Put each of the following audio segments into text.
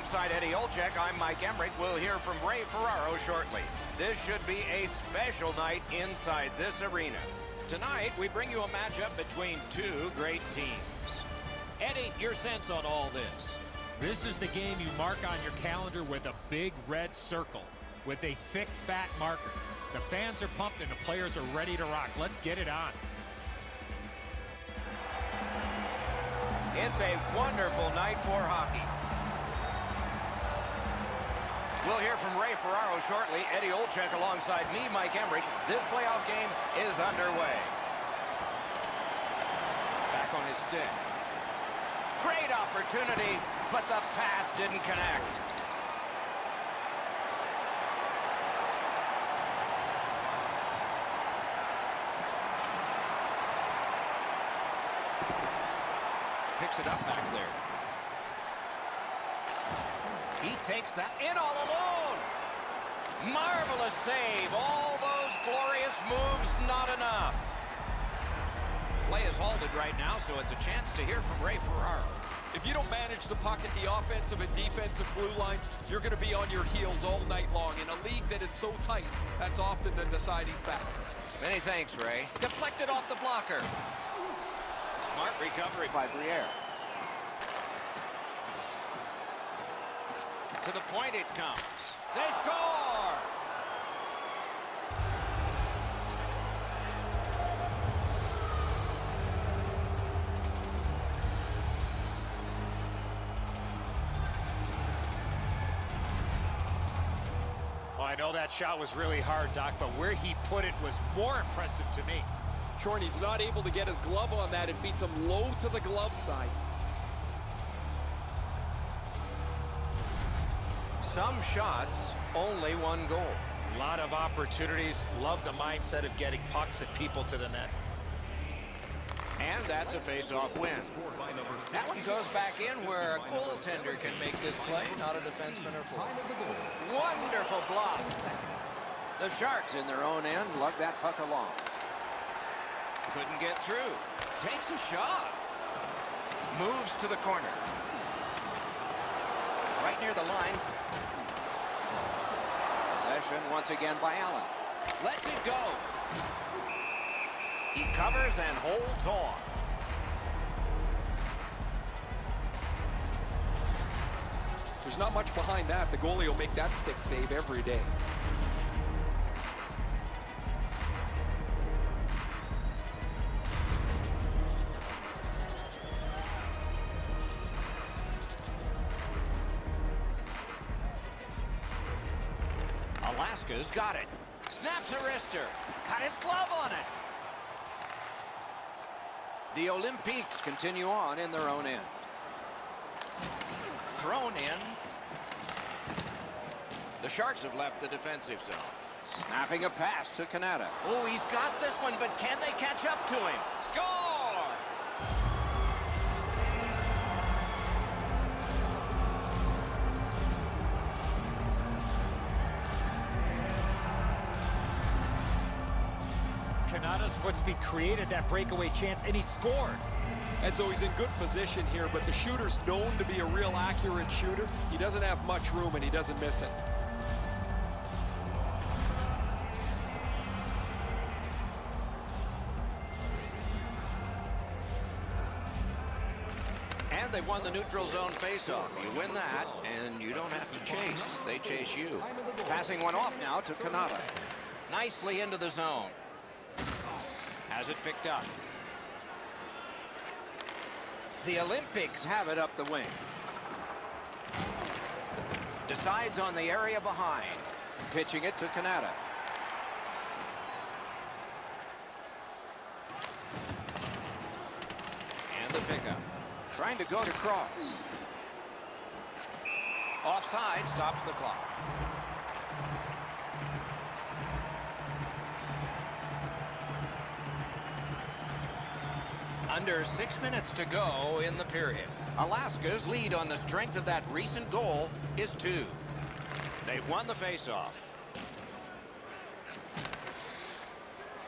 Alongside Eddie Olczyk, I'm Mike Emrick. We'll hear from Ray Ferraro shortly. This should be a special night inside this arena. Tonight, we bring you a matchup between two great teams. Eddie, your sense on all this? This is the game you mark on your calendar with a big red circle with a thick, fat marker. The fans are pumped and the players are ready to rock. Let's get it on. It's a wonderful night for hockey. We'll hear from Ray Ferraro shortly. Eddie Olczyk alongside me, Mike Emrick. This playoff game is underway. Back on his stick. Great opportunity, but the pass didn't connect. Picks it up back there. He takes that in all alone. Marvelous save. All those glorious moves, not enough. Play is halted right now, so it's a chance to hear from Ray Ferraro. If you don't manage the puck at the offensive and defensive blue lines, you're going to be on your heels all night long. In a league that is so tight, that's often the deciding factor. Many thanks, Ray. Deflected off the blocker. Smart recovery by Briere. To the point it comes. They score! Well, I know that shot was really hard, Doc, but where he put it was more impressive to me. Shorn, he's not able to get his glove on that. It beats him low to the glove side. Some shots, only one goal. A lot of opportunities. Love the mindset of getting pucks and people to the net. And that's a face-off win. That one goes back in where a goaltender can make this play, not a defenseman or forward. Wonderful block. The Sharks in their own end lug that puck along. Couldn't get through. Takes a shot. Moves to the corner. Right near the line. Possession once again by Allen. Lets it go. He covers and holds on. There's not much behind that. The goalie will make that stick save every day. Alaska's got it. Snaps a wrister. Got his glove on it. The Olympiques continue on in their own end. Thrown in. The Sharks have left the defensive zone. Snapping a pass to Kanata. Oh, he's got this one, but can they catch up to him? Score! Canada's Footsby created that breakaway chance, and he scored. And so he's in good position here, but the shooter's known to be a real accurate shooter. He doesn't have much room, and he doesn't miss it. And they won the neutral zone faceoff. You win that, and you don't have to chase. They chase you. Passing one off now to Canada. Nicely into the zone. Has it picked up. The Olympics have it up the wing. Decides on the area behind. Pitching it to Canada. And the pickup. Trying to go to cross. Offside stops the clock. Under six minutes to go in the period. Alaska's lead on the strength of that recent goal is two. They've won the faceoff.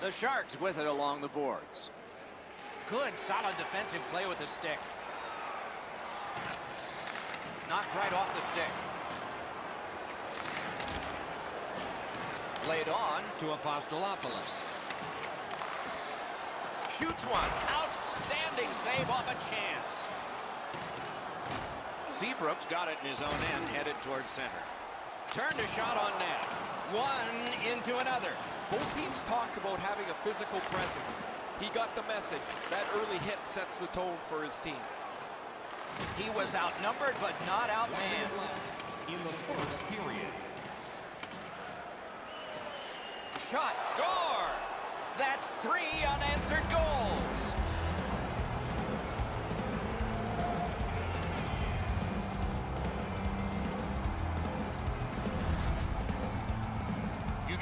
The Sharks with it along the boards. Good, solid defensive play with the stick. knocked right off the stick. Laid on to Apostolopoulos. Shoots one. Outstanding save off a chance. Seabrook's got it in his own end, headed towards center. Turned a shot on net. One into another. Both teams talked about having a physical presence. He got the message. That early hit sets the tone for his team. He was outnumbered, but not outmanned. In the first period. Shot, score! That's three unanswered goals.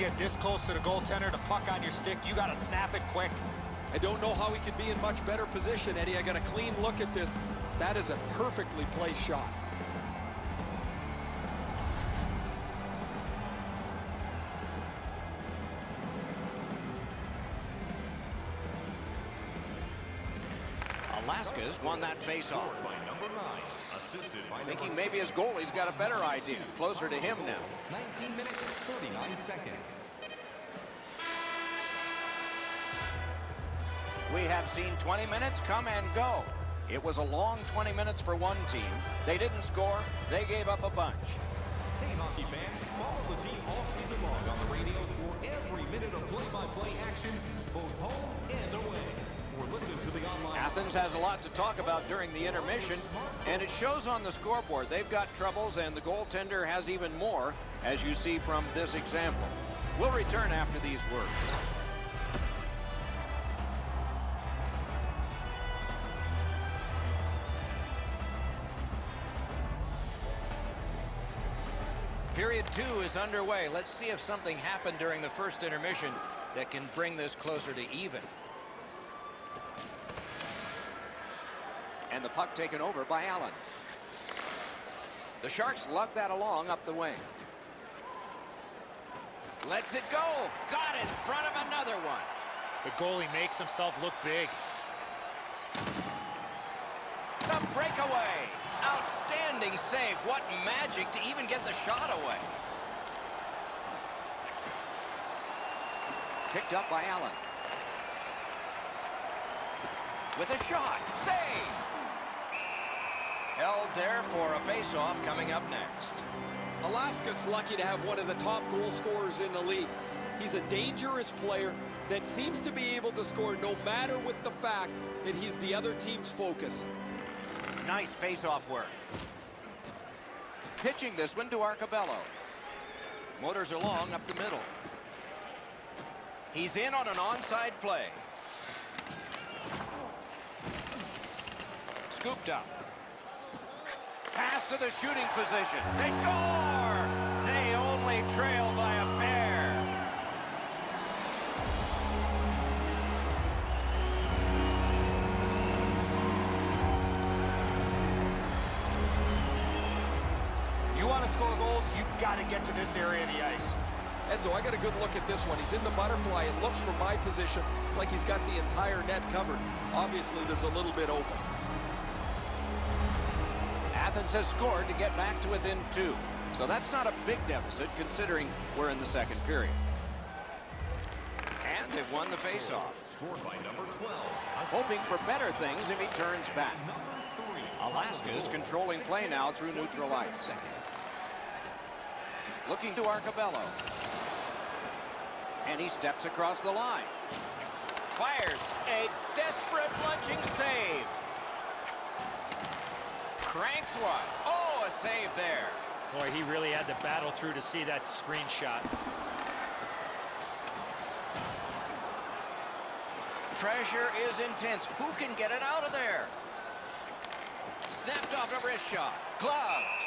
Get this close to the goaltender, the puck on your stick, you got to snap it quick. I don't know how he could be in much better position, Eddie. I got a clean look at this. That is a perfectly placed shot. Alaska's won that faceoff. By number nine. Assisted by Thinking maybe his goalie's got a better idea. Closer to him now. 19 minutes, 39 seconds. We have seen 20 minutes come and go. It was a long 20 minutes for one team. They didn't score. They gave up a bunch. Hey, hockey fans, follow the team all season long on the radio for every minute of play-by-play action, both home Athens has a lot to talk about during the intermission, and it shows on the scoreboard. They've got troubles, and the goaltender has even more, as you see from this example. We'll return after these words. Period two is underway. Let's see if something happened during the first intermission that can bring this closer to even. And the puck taken over by Allen. The Sharks lug that along up the wing. Lets it go. Got in front of another one. The goalie makes himself look big. The breakaway. Outstanding save. What magic to even get the shot away. Picked up by Allen. With a shot. Save. Held there for a face-off coming up next. Alaska's lucky to have one of the top goal scorers in the league. He's a dangerous player that seems to be able to score no matter with the fact that he's the other team's focus. Nice face-off work. Pitching this one to Arcabello. Motors along up the middle. He's in on an onside play. Scooped up. Pass to the shooting position. They score! They only trail by a pair. You want to score goals, you got to get to this area of the ice. Enzo, I got a good look at this one. He's in the butterfly. It looks from my position like he's got the entire net covered. Obviously, there's a little bit open. Athens has scored to get back to within two. So that's not a big deficit considering we're in the second period. And they've won the faceoff. Scored by number 12. Hoping for better things if he turns back. Number. Alaska is controlling play now through neutral ice. Looking to Arcabello. And he steps across the line. Fires a desperate lunging save. Cranks one. Oh, a save there. Boy, he really had to battle through to see that screenshot. Pressure is intense. Who can get it out of there? Snapped off a wrist shot. Gloved.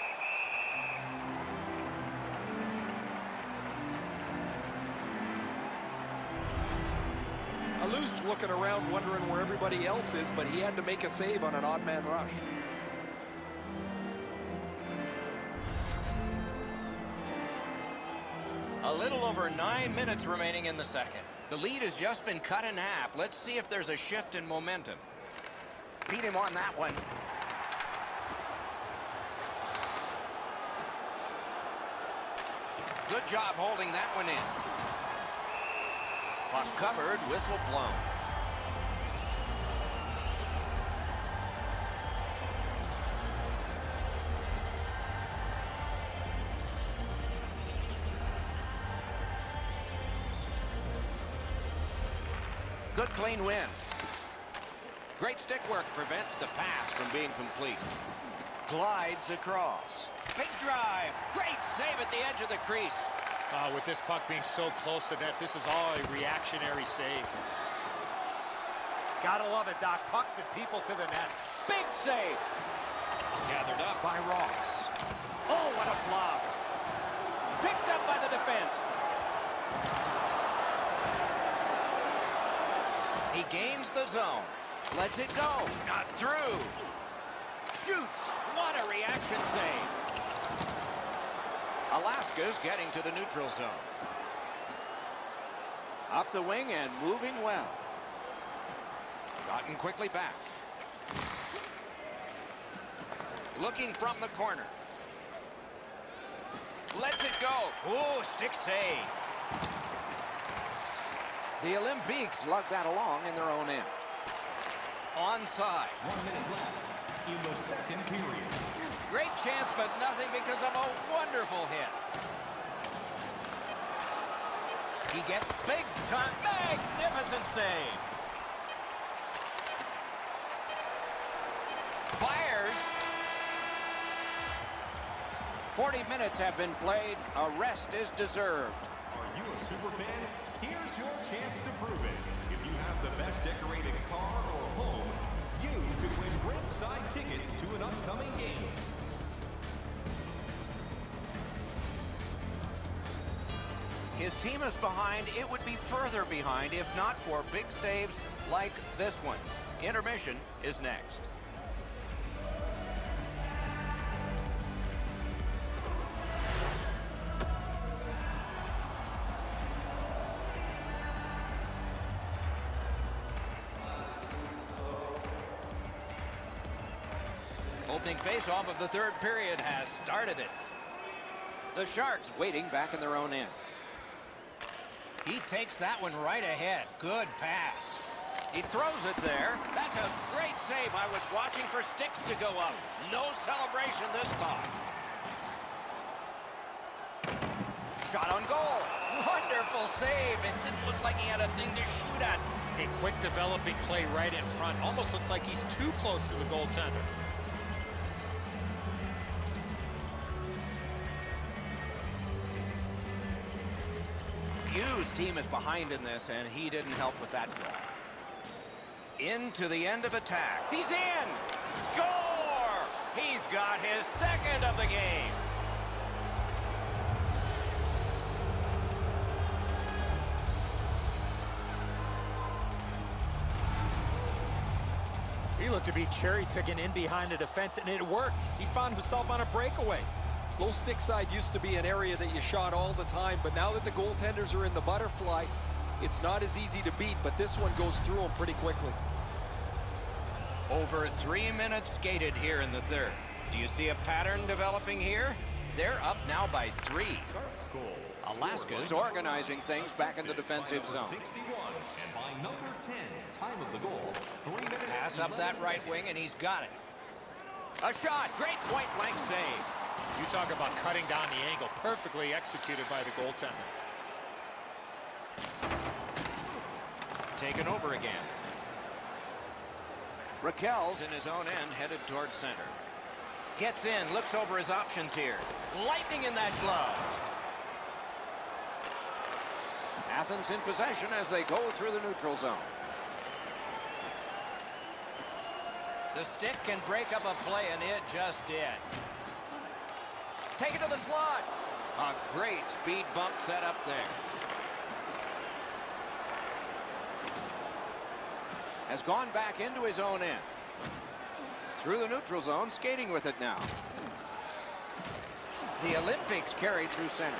Aluz's looking around wondering where everybody else is, but he had to make a save on an odd man rush. little over nine minutes remaining in the second. The lead has just been cut in half. Let's see if there's a shift in momentum. Beat him on that one. Good job holding that one in. Puck covered, whistle blown. Good clean win. Great stick work prevents the pass from being complete. Glides across. Big drive. Great save at the edge of the crease. Uh, with this puck being so close to net, this is all a reactionary save. Gotta love it, Doc. Pucks and people to the net. Big save. Gathered up by Ross. Oh, what a block. Picked up by the defense. He gains the zone. Lets it go. Not through. Shoots. What a reaction save. Alaska's getting to the neutral zone. Up the wing and moving well. Gotten quickly back. Looking from the corner. Lets it go. Ooh, stick save. The Olympiques lug that along in their own end. Onside. One minute left in the second period. Great chance, but nothing because of a wonderful hit. He gets big time. Magnificent save. Fires. 40 minutes have been played. A rest is deserved. Are you a super fan? If you have the best decorated car or home, you could win ringside tickets to an upcoming game. His team is behind. It would be further behind if not for big saves like this one. Intermission is next. Opening faceoff of the third period has started it. The Sharks waiting back in their own end. He takes that one right ahead. Good pass. He throws it there. That's a great save. I was watching for sticks to go up. No celebration this time. Shot on goal. Wonderful save. It didn't look like he had a thing to shoot at. A quick developing play right in front. Almost looks like he's too close to the goaltender. Hughes' team is behind in this, and he didn't help with that draw. Into the end of attack. He's in! Score! He's got his second of the game. He looked to be cherry picking in behind the defense, and it worked. He found himself on a breakaway. Low stick side used to be an area that you shot all the time, but now that the goaltenders are in the butterfly, it's not as easy to beat, but this one goes through them pretty quickly. Over three minutes skated here in the third. Do you see a pattern developing here? They're up now by three. Alaska's organizing things back in the defensive zone. 61 and by number 10, time of the goal, three minutes. Pass up that right wing, and he's got it. A shot. Great point blank save. You talk about cutting down the angle. Perfectly executed by the goaltender. Taken over again. Raquel's in his own end, headed towards center. Gets in, looks over his options here. Lightning in that glove. Athens in possession as they go through the neutral zone. The stick can break up a play, and it just did. Take it to the slot. A great speed bump set up there. Has gone back into his own end. Through the neutral zone, skating with it now. The Olympics carry through center.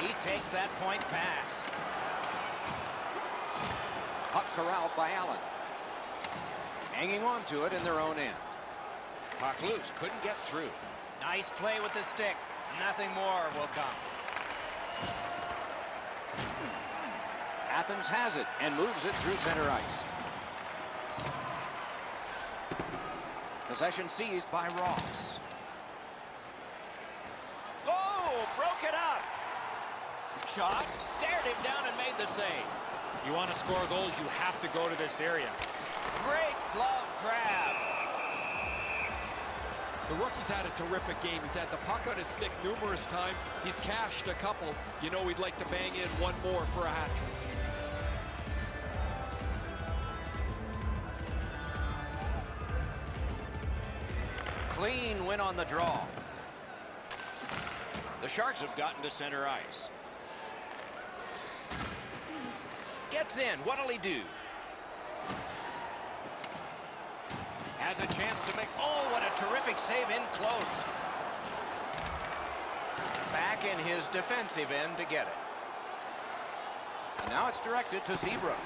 He takes that point pass. Puck corralled by Allen. Hanging on to it in their own end. Puck loose, couldn't get through. Nice play with the stick. Nothing more will come. Athens has it and moves it through center ice. Possession seized by Ross. Oh, broke it up. Shot, stared him down and made the save. You want to score goals, you have to go to this area. Great glove grab. The rookie's had a terrific game. He's had the puck on his stick numerous times. He's cashed a couple. You know we'd like to bang in one more for a hat trick. Clean win on the draw. The Sharks have gotten to center ice. Gets in. What'll he do? Has a chance to make... Oh, what a terrific save in close. Back in his defensive end to get it. And now it's directed to Zebra.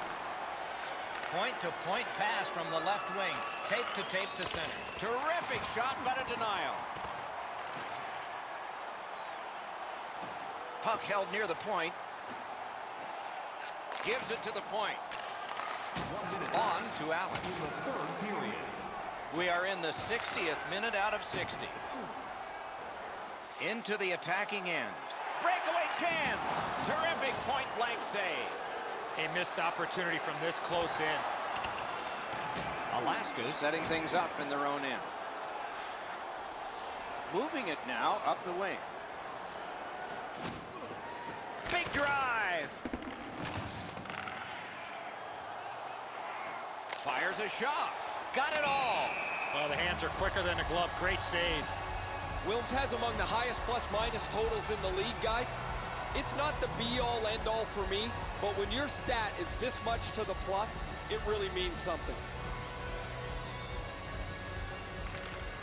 Point-to-point -point pass from the left wing. Tape to tape to center. Terrific shot, but a denial. Puck held near the point. Gives it to the point. On to Allen. We are in the 60th minute out of 60. Into the attacking end. Breakaway chance. Terrific point-blank save. A missed opportunity from this close in. Alaska setting things up in their own end. Moving it now up the wing. Big drive. Fires a shot. Got it all. Well, the hands are quicker than the glove. Great save. Wilms has among the highest plus-minus totals in the league, guys. It's not the be-all, end-all for me, but when your stat is this much to the plus, it really means something.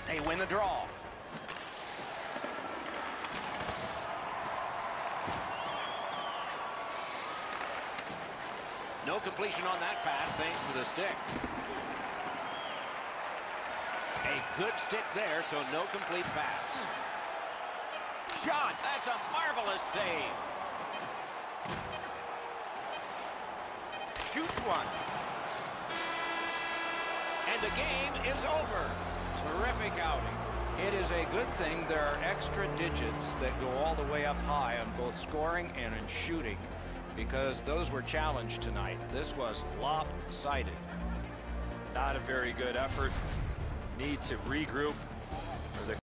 They win the draw. No completion on that pass thanks to the stick. A good stick there, so no complete pass. Shot! That's a marvelous save. Shoots one. And the game is over. Terrific outing. It is a good thing there are extra digits that go all the way up high on both scoring and in shooting because those were challenged tonight. This was lopsided. Not a very good effort. Need to regroup